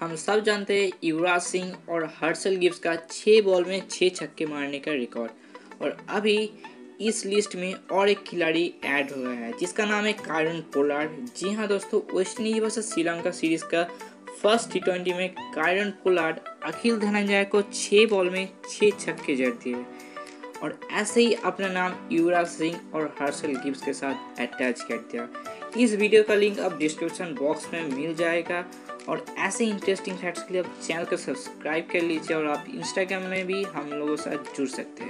हम सब जानते हैं युवराज सिंह और हर्षल गिब्स का छः बॉल में छः छक्के मारने का रिकॉर्ड और अभी इस लिस्ट में और एक खिलाड़ी ऐड हो गया है, जिसका नाम है कारण पोलार्ड। जी हाँ दोस्तों West Indies versus Sri Lanka series का फ़र्स्ट टी ट्वेंटी में कारण पोलार्ड अखिल धनंजय को छः बॉल में छः छक्के जड़ दिए। और ऐसे ही अपना नाम युवराज सिंह और हर्षल गिब्स के साथ अटैच कर दिया। इस वीडियो का लिंक अब डिस्क्रिप्शन बॉक्स में मिल जाएगा। और ऐसे इंटरेस्टिंग फैक्ट्स के लिए आप चैनल को सब्सक्राइब कर लीजिए और आप इंस्टाग्राम में भी हम लोगों के साथ जुड़ सकते हैं।